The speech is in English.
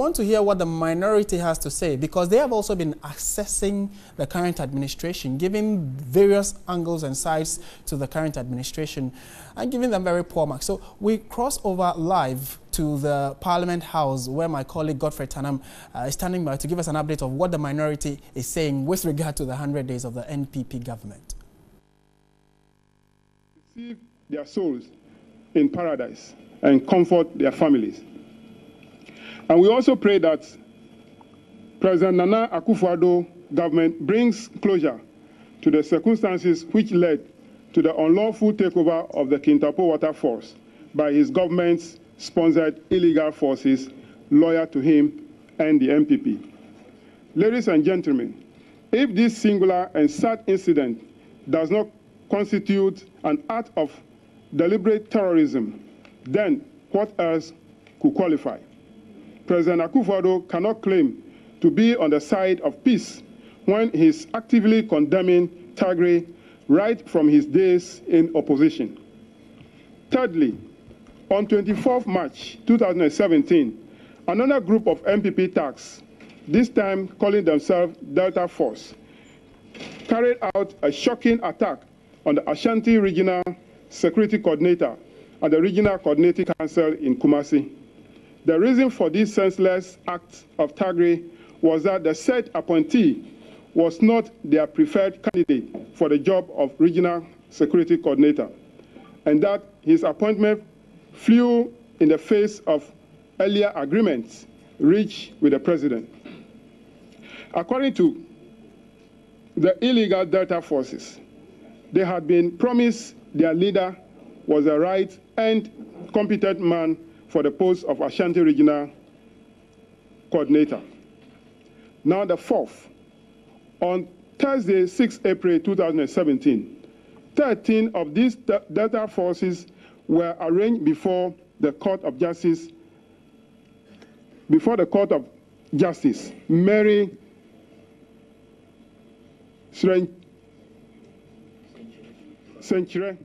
want to hear what the minority has to say because they have also been assessing the current administration, giving various angles and sides to the current administration and giving them very poor marks. So we cross over live to the Parliament House where my colleague Godfrey Tanam uh, is standing by to give us an update of what the minority is saying with regard to the 100 days of the NPP government. Their souls in paradise and comfort their families. And we also pray that President Nana Akufo-Addo government brings closure to the circumstances which led to the unlawful takeover of the Kintampo Waterfalls by his government's sponsored illegal forces loyal to him and the NPP. Ladies and gentlemen, if this singular and sad incident does not constitute an act of deliberate terrorism, then what else could qualify? President Akufo-Addo cannot claim to be on the side of peace when he is actively condemning Tagri right from his days in opposition. Thirdly, on 24 March 2017, another group of NPP thugs, this time calling themselves Delta Force, carried out a shocking attack on the Ashanti Regional Security Coordinator and the Regional Coordinating Council in Kumasi. The reason for this senseless act of thuggery was that the said appointee was not their preferred candidate for the job of Regional Security Coordinator, and that his appointment flew in the face of earlier agreements reached with the President. According to the illegal Delta forces, they had been promised their leader was a right and competent man for the post of Ashanti Regional Coordinator. Now the fourth, on Thursday, 6 April 2017, 13 of these Delta forces were arraigned before the Court of Justice, before the Court of Justice, Mary Century